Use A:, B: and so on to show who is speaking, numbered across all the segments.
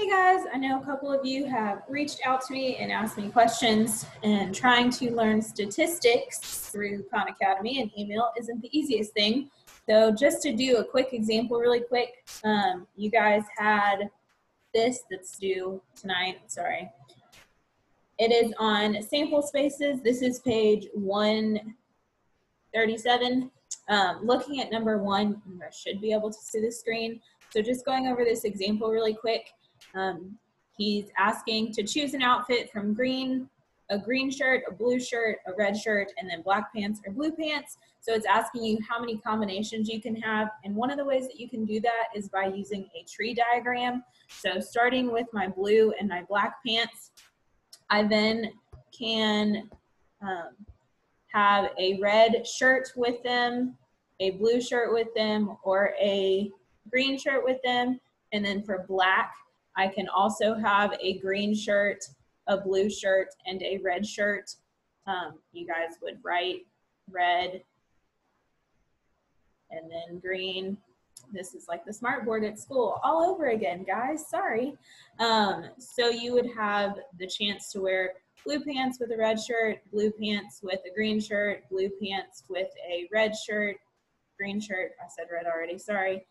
A: Hey guys, I know a couple of you have reached out to me and asked me questions, and trying to learn statistics through Khan Academy and email isn't the easiest thing. So, just to do a quick example, really quick, um, you guys had this that's due tonight. Sorry. It is on sample spaces. This is page 137. Um, looking at number one, you should be able to see the screen. So just going over this example really quick. Um, he's asking to choose an outfit from green, a green shirt, a blue shirt, a red shirt, and then black pants or blue pants. So it's asking you how many combinations you can have. And one of the ways that you can do that is by using a tree diagram. So starting with my blue and my black pants, I then can um, have a red shirt with them, a blue shirt with them, or a green shirt with them. And then for black, I can also have a green shirt, a blue shirt, and a red shirt. Um, you guys would write red and then green. This is like the smart board at school all over again, guys. Sorry. Um, so you would have the chance to wear blue pants with a red shirt, blue pants with a green shirt, blue pants with a red shirt, green shirt. I said red already, sorry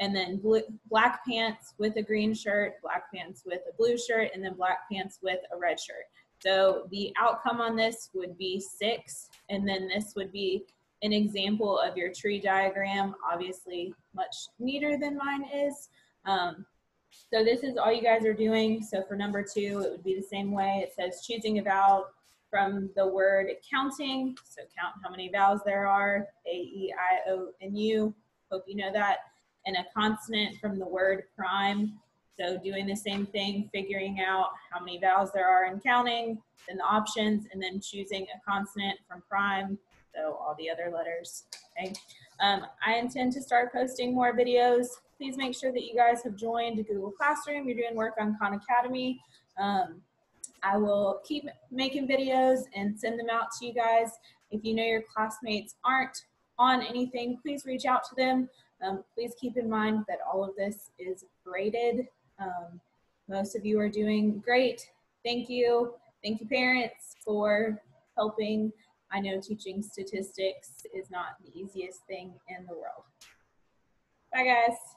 A: and then blue, black pants with a green shirt, black pants with a blue shirt, and then black pants with a red shirt. So the outcome on this would be six, and then this would be an example of your tree diagram, obviously much neater than mine is. Um, so this is all you guys are doing. So for number two, it would be the same way. It says choosing a vowel from the word counting. So count how many vowels there are, A, E, I, O, and U. Hope you know that and a consonant from the word prime. So doing the same thing, figuring out how many vowels there are and counting, then the options, and then choosing a consonant from prime, so all the other letters, okay? Um, I intend to start posting more videos. Please make sure that you guys have joined Google Classroom. You're doing work on Khan Academy. Um, I will keep making videos and send them out to you guys. If you know your classmates aren't on anything, please reach out to them. Um, please keep in mind that all of this is graded. Um, most of you are doing great. Thank you. Thank you, parents, for helping. I know teaching statistics is not the easiest thing in the world. Bye, guys.